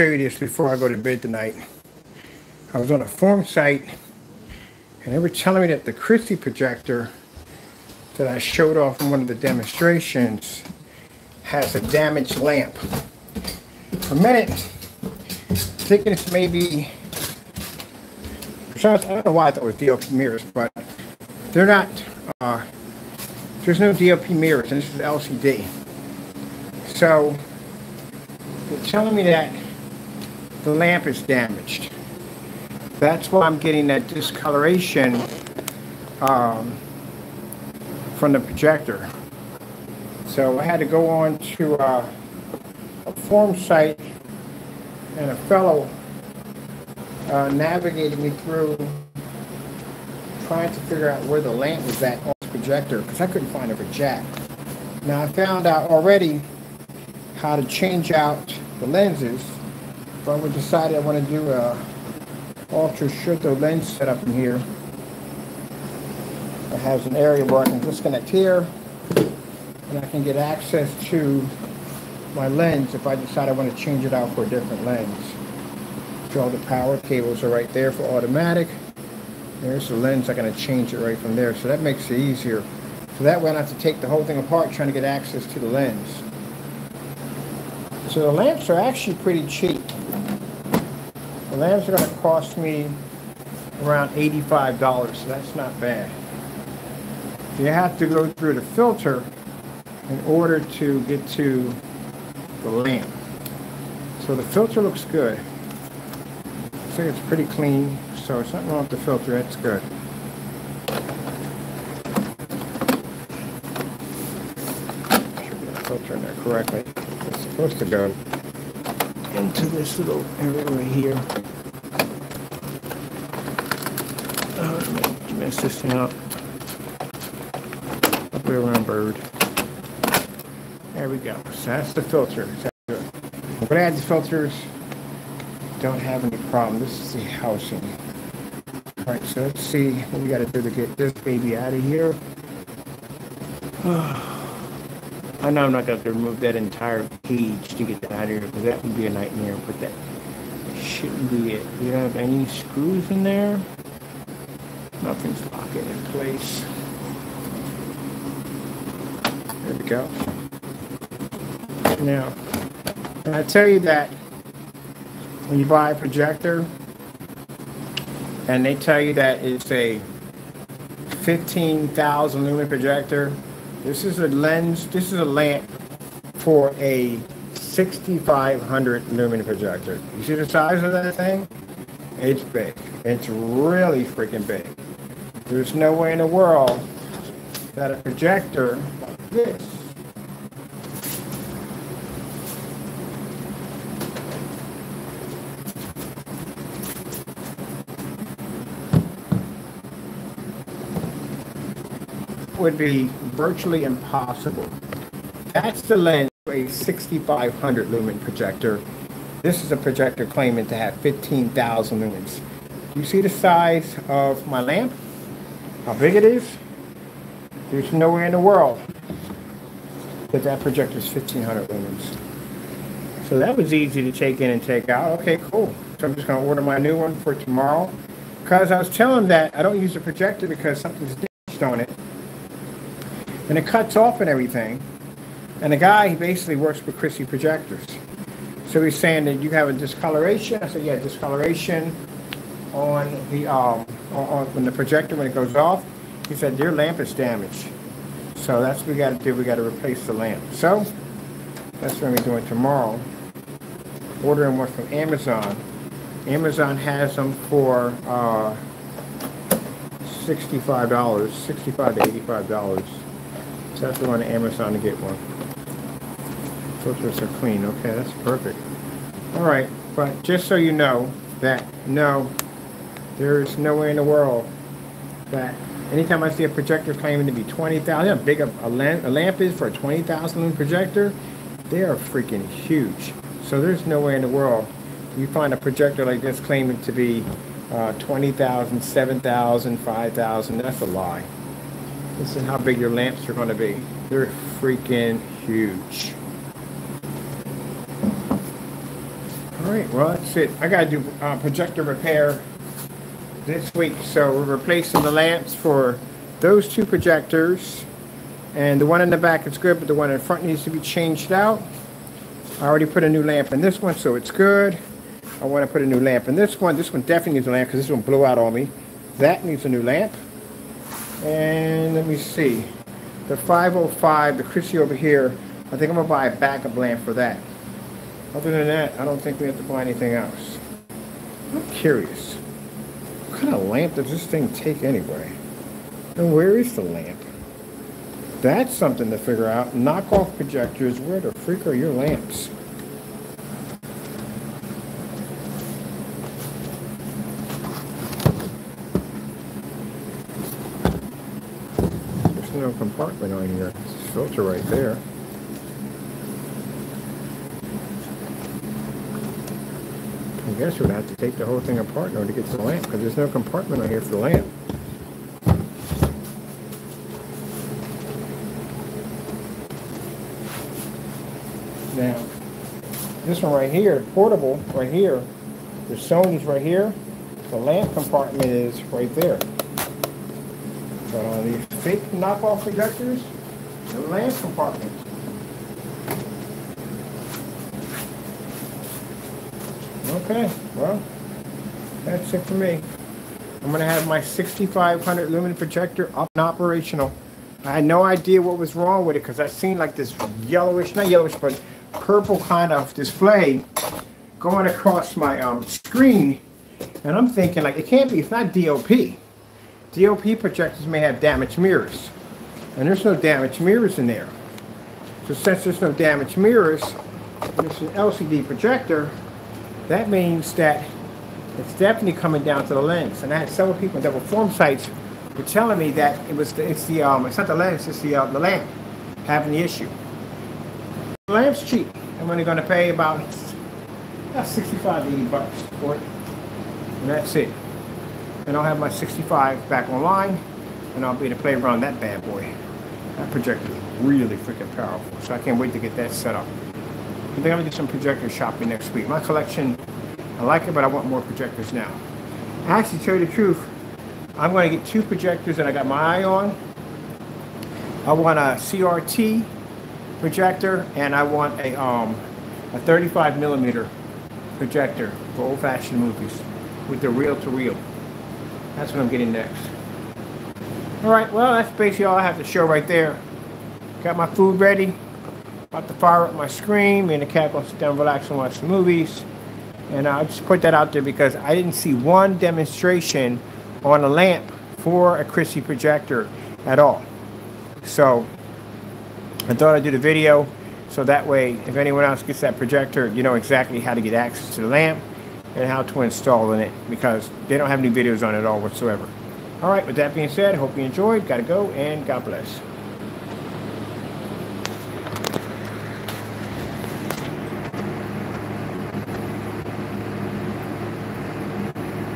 show you this before I go to bed tonight. I was on a forum site and they were telling me that the Christie projector that I showed off in one of the demonstrations has a damaged lamp. For a minute, thinking it's maybe, I don't know why I thought it was DLP mirrors, but they're not, uh, there's no DLP mirrors, and this is LCD. So, they're telling me that the lamp is damaged. That's why I'm getting that discoloration um, from the projector. So I had to go on to uh, a forum site and a fellow uh, navigated me through trying to figure out where the lamp was at on the projector because I couldn't find it for jack. Now I found out already how to change out the lenses, but we decided I want to do a ultra shooter lens setup in here. It has an area where I can disconnect here and I can get access to my lens if I decide I want to change it out for a different lens. So all the power cables are right there for automatic. There's the lens, I'm going to change it right from there. So that makes it easier. So that way I don't have to take the whole thing apart trying to get access to the lens. So the lamps are actually pretty cheap. The lamps are going to cost me around $85, so that's not bad. You have to go through the filter in order to get to the lamp. So the filter looks good. I think it's pretty clean, so it's nothing wrong with the filter, that's good. Filter in there correctly. It's supposed to go into this little area right here. Oh, mess this thing up. Up around bird. There we go. So that's the filter. So when I add the filters, don't have any problem. This is the housing. All right, so let's see what we got to do to get this baby out of here. I know I'm not going to have to remove that entire cage to get that out of here because that would be a nightmare, but that shouldn't be it. You don't have any screws in there. Nothing's locking in place. There we go. Now, I tell you that when you buy a projector and they tell you that it's a 15,000 lumen projector, this is a lens, this is a lamp for a 6500 lumen projector. You see the size of that thing? It's big. It's really freaking big. There's no way in the world that a projector like this would be virtually impossible. That's the lens for a 6500 lumen projector. This is a projector claiming to have 15,000 lumens. You see the size of my lamp? How big it is? There's nowhere in the world that that projector is 1500 lumens. So that was easy to take in and take out. Okay, cool. So I'm just going to order my new one for tomorrow. Because I was telling that I don't use the projector because something's damaged on it and it cuts off and everything. And the guy, he basically works with Christie projectors. So he's saying that you have a discoloration. I said, yeah, discoloration on the um, on, on the projector when it goes off. He said your lamp is damaged. So that's what we got to do. We got to replace the lamp. So that's what we're doing tomorrow. Ordering one from Amazon. Amazon has them for uh, $65, 65 to $85. So I have to go on Amazon to get one. Filters are clean. Okay, that's perfect. All right, but just so you know that no, there's no way in the world that anytime I see a projector claiming to be 20,000, how big a, a, lamp, a lamp is for a 20,000 lumen projector, they are freaking huge. So there's no way in the world you find a projector like this claiming to be uh, 20,000, 7,000, 5,000. That's a lie. This is how big your lamps are going to be. They're freaking huge. All right, well, that's it. I got to do uh, projector repair this week. So we're replacing the lamps for those two projectors. And the one in the back is good, but the one in front needs to be changed out. I already put a new lamp in this one, so it's good. I want to put a new lamp in this one. This one definitely needs a lamp because this one blew out on me. That needs a new lamp. And let me see. The 505, the Christie over here, I think I'm going to buy a backup lamp for that. Other than that, I don't think we have to buy anything else. I'm curious. What kind of lamp does this thing take anyway? And where is the lamp? That's something to figure out. Knockoff projectors, where the freak are your lamps? There's no compartment on here. Filter right there. I guess we'd have to take the whole thing apart in order to get to the lamp because there's no compartment on here for the lamp. Now, this one right here, portable, right here, the Sony's right here, the lamp compartment is right there. But on these fake knockoff projectors, the lamp compartment Okay, well, that's it for me. I'm going to have my 6500 lumen projector up and operational. I had no idea what was wrong with it because I seen like this yellowish, not yellowish, but purple kind of display going across my um, screen. And I'm thinking like, it can't be, it's not DLP. DLP projectors may have damaged mirrors. And there's no damaged mirrors in there. So since there's no damaged mirrors, it's an LCD projector, that means that it's definitely coming down to the lens. And I had several people that were form sites were telling me that it was the, it's the um it's not the lens, it's the uh, the lamp having the issue. The lamp's cheap. I'm only going to pay about, about 65 80 bucks for it, and that's it. And I'll have my 65 back online, and I'll be able to play around that bad boy. That projector is really freaking powerful, so I can't wait to get that set up. I think I'm gonna do some projector shopping next week. My collection, I like it, but I want more projectors now. Actually, to tell you the truth, I'm gonna get two projectors that I got my eye on. I want a CRT projector, and I want a um, a 35 millimeter projector for old-fashioned movies with the reel-to-reel. That's what I'm getting next. All right, well, that's basically all I have to show right there. Got my food ready. About to fire up my screen. Me and the cat gonna sit down, relax, and watch the movies. And I just put that out there because I didn't see one demonstration on a lamp for a Christie projector at all. So I thought I'd do the video so that way if anyone else gets that projector, you know exactly how to get access to the lamp and how to install in it because they don't have any videos on it at all whatsoever. All right, with that being said, hope you enjoyed. Got to go and God bless.